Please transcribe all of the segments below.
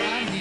Yeah.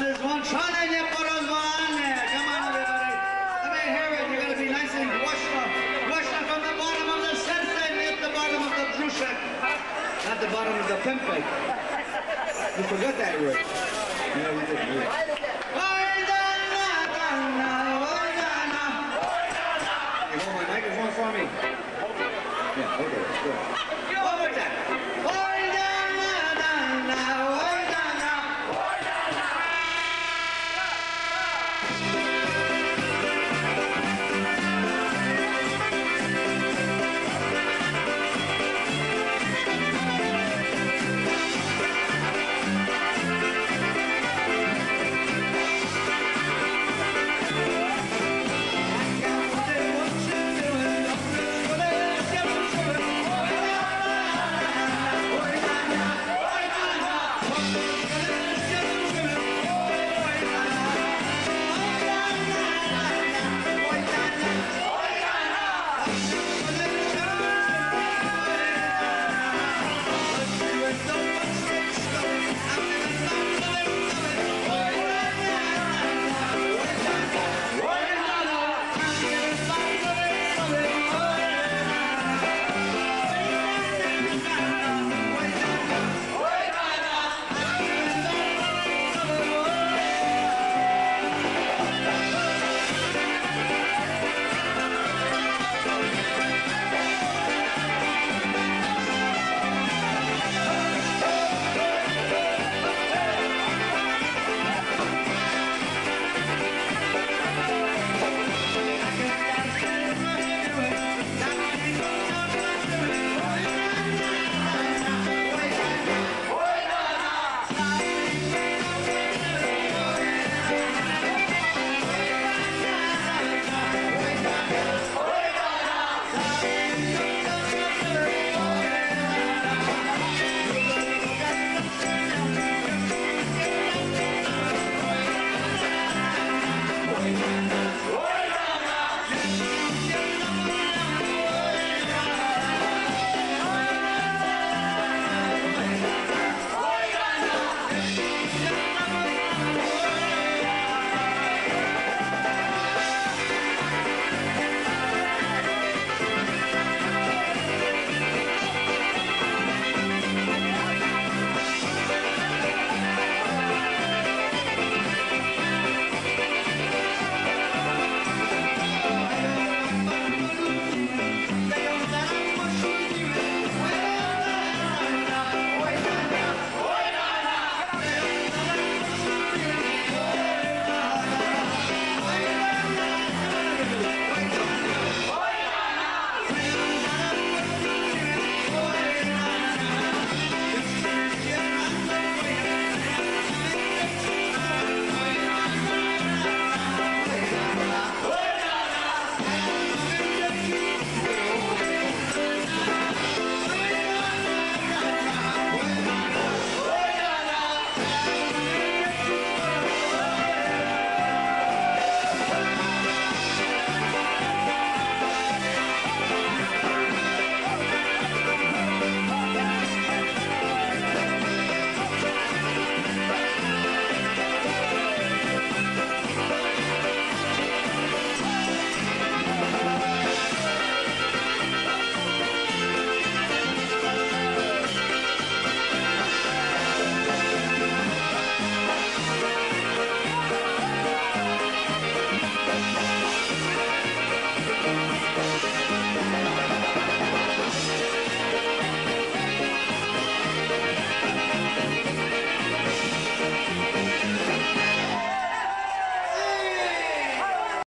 Złączone, nieporozwalane. Come on, everybody. Let me hear it. You're going to be from the bottom of the at the bottom of the. Not the bottom of the. You forgot that word. We did. You hold my microphone for me? Yeah, okay, good.